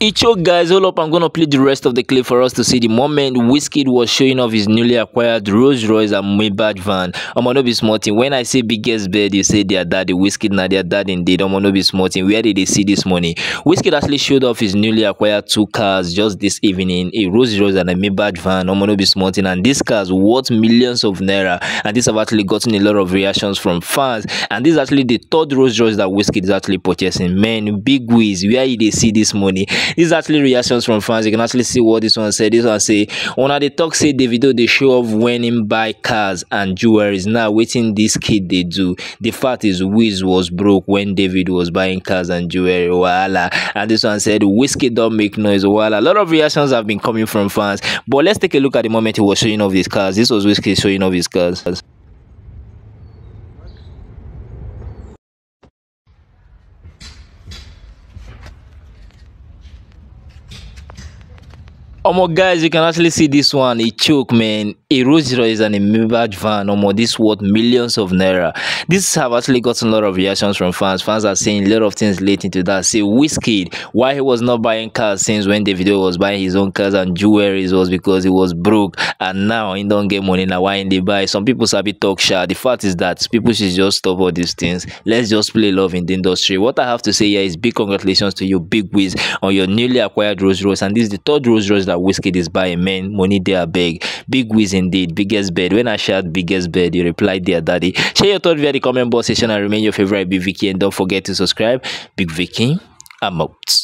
Icho guys, hold up, I'm gonna play the rest of the clip for us to see the moment Wizkid was showing off his newly acquired Rolls Royce and Maybach van. I'm gonna be smarting. When I say biggest bed, you say their daddy. Wizkid now their dad indeed. I'm gonna be smarting. Where did they see this money? Wizkid actually showed off his newly acquired two cars just this evening, a Rolls Royce and a Maybach van. I'm gonna be smarting. And these cars worth millions of naira. And these have actually gotten a lot of reactions from fans. And this is actually the third Rolls Royce that Wizkid is actually purchasing. Man, big whiz. Where did they see this money? This is actually reactions from fans. You can actually see what this one said. This one say, of the talk say the video they show off when him buy cars and jewelries. Now waiting this kid they do. The fact is Wiz was broke when Davido was buying cars and jewelry. Voila. And this one said whiskey don't make noise. Voila. A lot of reactions have been coming from fans. But let's take a look at the moment he was showing off his cars. This was whiskey showing off his cars. Oh omo guys, you can actually see this one, a choke man, a Rolls Royce and a Maybach van, oh omo this worth millions of naira. This have actually gotten a lot of reactions from fans. Fans are saying a lot of things relating to that. Say Wizkid, why he was not buying cars since when Davido was buying his own cars and jewelry was because he was broke and now he don't get money now why in they buy. Some people sabi talk sha. The fact is that people should just stop all these things. Let's just play love in the industry. What I have to say here is big congratulations to you, Big Wiz, on your newly acquired Rolls Royce and this is the third Rolls Royce that Wizkid is buying, man. Money there big. Big whiz indeed. Biggest bed. When I shout biggest bed, you replied there, daddy. Share your thought via the comment box section and remain your favorite Big Vicki. And don't forget to subscribe. Big Vicki, I'm out.